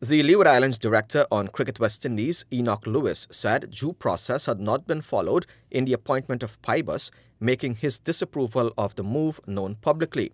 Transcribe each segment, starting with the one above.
The Leeward Islands director on Cricket West Indies, Enoch Lewis, said due process had not been followed in the appointment of Pybus, making his disapproval of the move known publicly.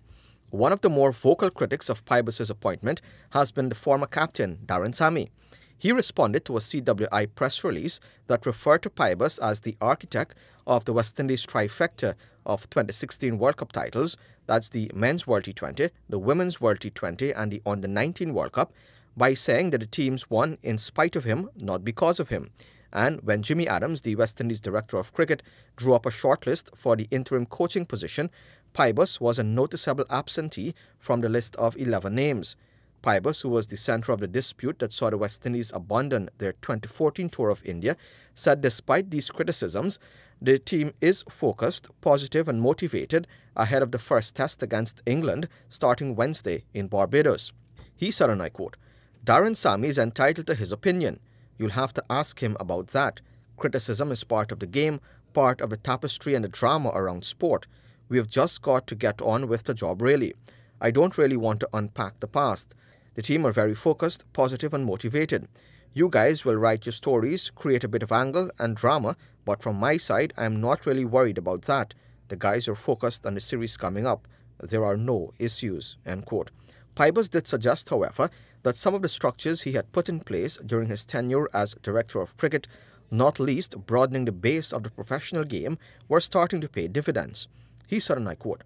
One of the more vocal critics of Pybus's appointment has been the former captain, Darren Sammy. He responded to a CWI press release that referred to Pybus as the architect of the West Indies trifecta of 2016 World Cup titles, that's the Men's World T20, the Women's World T20 and the Under-19 World Cup, by saying that the teams won in spite of him, not because of him. And when Jimmy Adams, the West Indies director of cricket, drew up a shortlist for the interim coaching position, Pybus was a noticeable absentee from the list of 11 names. Pybus, who was the center of the dispute that saw the West Indies abandon their 2014 tour of India, said despite these criticisms, the team is focused, positive, and motivated ahead of the first test against England starting Wednesday in Barbados. He said, and I quote, Darren Sammy is entitled to his opinion. You'll have to ask him about that. Criticism is part of the game, part of the tapestry and the drama around sport. We have just got to get on with the job, really. I don't really want to unpack the past. The team are very focused, positive, and motivated. You guys will write your stories, create a bit of angle and drama, but from my side, I am not really worried about that. The guys are focused on the series coming up. There are no issues. End quote. Pybus did suggest, however, that some of the structures he had put in place during his tenure as Director of Cricket, not least broadening the base of the professional game, were starting to pay dividends. He said, and I quote,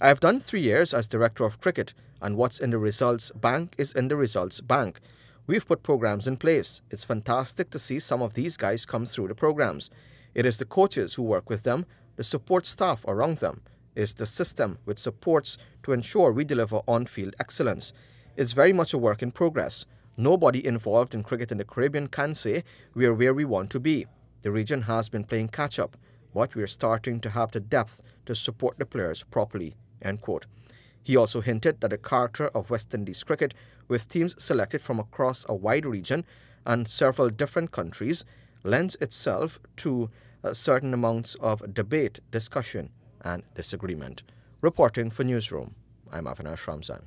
I have done three years as Director of Cricket, and what's in the results bank is in the results bank. We've put programs in place. It's fantastic to see some of these guys come through the programs. It is the coaches who work with them, the support staff around them is the system which supports to ensure we deliver on-field excellence. It's very much a work in progress. Nobody involved in cricket in the Caribbean can say we are where we want to be. The region has been playing catch-up, but we are starting to have the depth to support the players properly." End quote. He also hinted that the character of West Indies cricket, with teams selected from across a wide region and several different countries, lends itself to uh, certain amounts of debate, discussion, and disagreement. Reporting for Newsroom, I'm Avinash Ramzan.